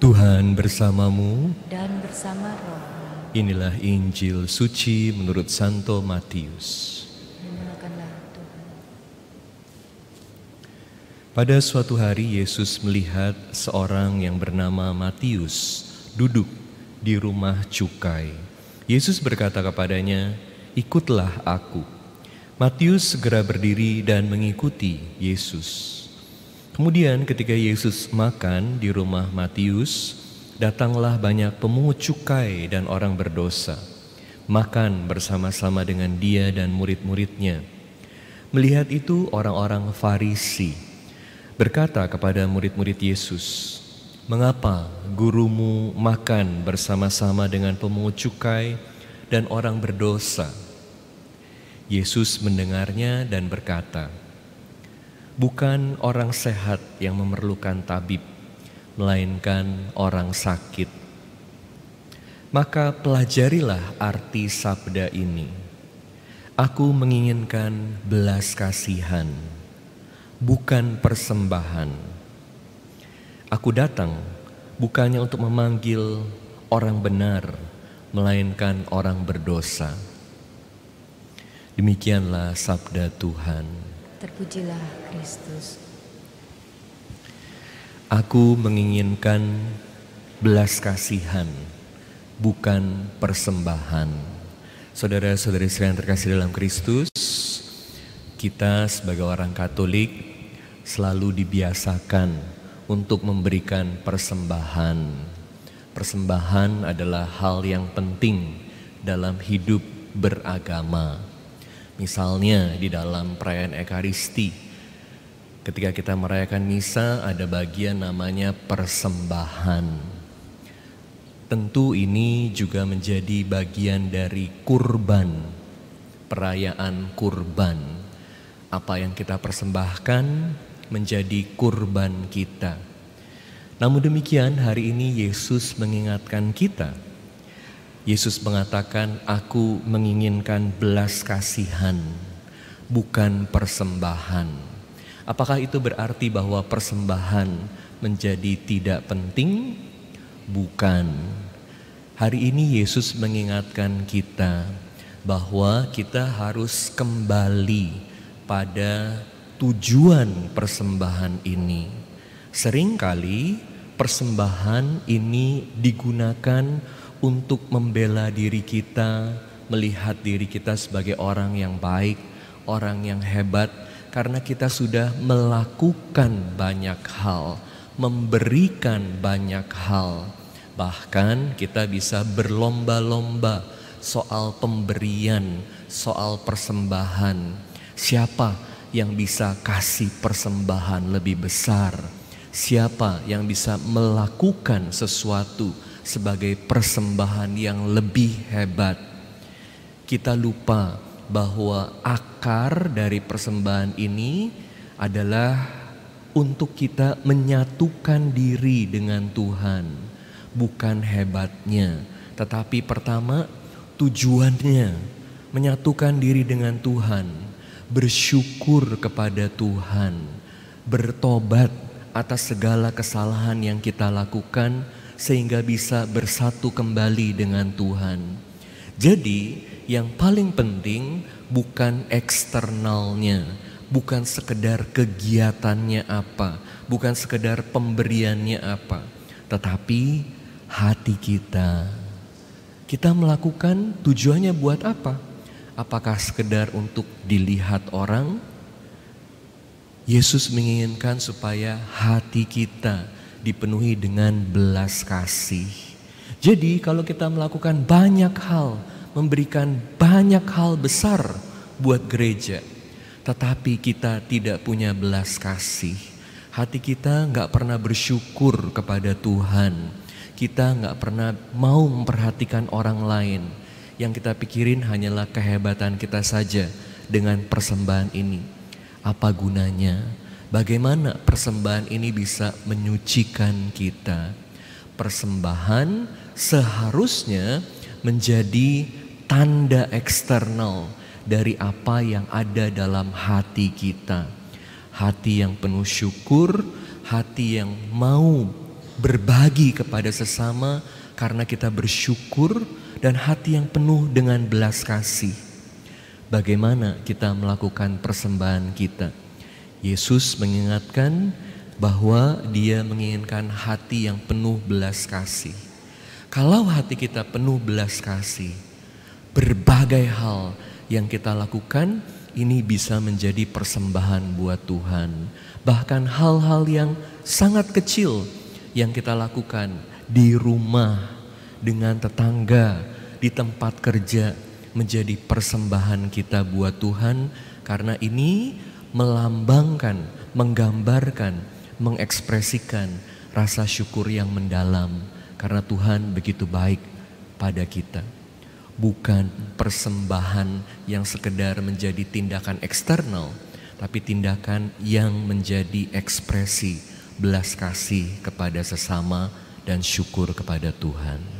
Tuhan bersamamu. dan bersama roh Inilah Injil suci menurut Santo Matius. Pada suatu hari Yesus melihat seorang yang bernama Matius duduk di rumah cukai. Yesus berkata kepadanya, "Ikutlah aku." Matius segera berdiri dan mengikuti Yesus. Kemudian ketika Yesus makan di rumah Matius, datanglah banyak pemungut cukai dan orang berdosa. Makan bersama-sama dengan dia dan murid-muridnya. Melihat itu orang-orang Farisi berkata kepada murid-murid Yesus, "Mengapa gurumu makan bersama-sama dengan pemungut cukai dan orang berdosa?" Yesus mendengarnya dan berkata, "Bukan orang sehat yang memerlukan tabib, melainkan orang sakit. Maka pelajarilah arti sabda ini. Aku menginginkan belas kasihan, bukan persembahan. Aku datang bukannya untuk memanggil orang benar, melainkan orang berdosa." Demikianlah sabda Tuhan. Terpujilah Kristus. Aku menginginkan belas kasihan, bukan persembahan. Saudara-saudari sekalian terkasih dalam Kristus, kita sebagai orang Katolik selalu dibiasakan untuk memberikan persembahan. Persembahan adalah hal yang penting dalam hidup beragama. Misalnya di dalam perayaan Ekaristi, ketika kita merayakan misa ada bagian namanya persembahan. Tentu ini juga menjadi bagian dari kurban, perayaan kurban. Apa yang kita persembahkan menjadi kurban kita. Namun demikian hari ini Yesus mengingatkan kita Yesus mengatakan, "Aku menginginkan belas kasihan, bukan persembahan." Apakah itu berarti bahwa persembahan menjadi tidak penting? Bukan. Hari ini Yesus mengingatkan kita bahwa kita harus kembali pada tujuan persembahan ini. Seringkali persembahan ini digunakan untuk membela diri kita, melihat diri kita sebagai orang yang baik, orang yang hebat, karena kita sudah melakukan banyak hal, memberikan banyak hal, bahkan kita bisa berlomba-lomba soal pemberian, soal persembahan. Siapa yang bisa kasih persembahan lebih besar? Siapa yang bisa melakukan sesuatu? Sebagai persembahan yang lebih hebat. Kita lupa bahwa akar dari persembahan ini adalah untuk kita menyatukan diri dengan Tuhan, bukan hebatnya, tetapi pertama tujuannya menyatukan diri dengan Tuhan, bersyukur kepada Tuhan, bertobat atas segala kesalahan yang kita lakukan sehingga bisa bersatu kembali dengan Tuhan. Jadi, yang paling penting bukan eksternalnya, bukan sekedar kegiatannya apa, bukan sekedar pemberiannya apa, tetapi hati kita. Kita melakukan tujuannya buat apa? Apakah sekedar untuk dilihat orang? Yesus menginginkan supaya hati kita dipenuhi dengan belas kasih. Jadi kalau kita melakukan banyak hal, memberikan banyak hal besar buat gereja, tetapi kita tidak punya belas kasih, hati kita nggak pernah bersyukur kepada Tuhan, kita nggak pernah mau memperhatikan orang lain, yang kita pikirin hanyalah kehebatan kita saja dengan persembahan ini. Apa gunanya? Bagaimana persembahan ini bisa menyucikan kita? Persembahan seharusnya menjadi tanda eksternal dari apa yang ada dalam hati kita. Hati yang penuh syukur, hati yang mau berbagi kepada sesama karena kita bersyukur dan hati yang penuh dengan belas kasih. Bagaimana kita melakukan persembahan kita? Yesus mengingatkan bahwa Dia menginginkan hati yang penuh belas kasih. Kalau hati kita penuh belas kasih, berbagai hal yang kita lakukan ini bisa menjadi persembahan buat Tuhan. Bahkan hal-hal yang sangat kecil yang kita lakukan di rumah dengan tetangga, di tempat kerja menjadi persembahan kita buat Tuhan karena ini melambangkan, menggambarkan, mengekspresikan rasa syukur yang mendalam karena Tuhan begitu baik pada kita. Bukan persembahan yang sekedar menjadi tindakan eksternal, tapi tindakan yang menjadi ekspresi belas kasih kepada sesama dan syukur kepada Tuhan.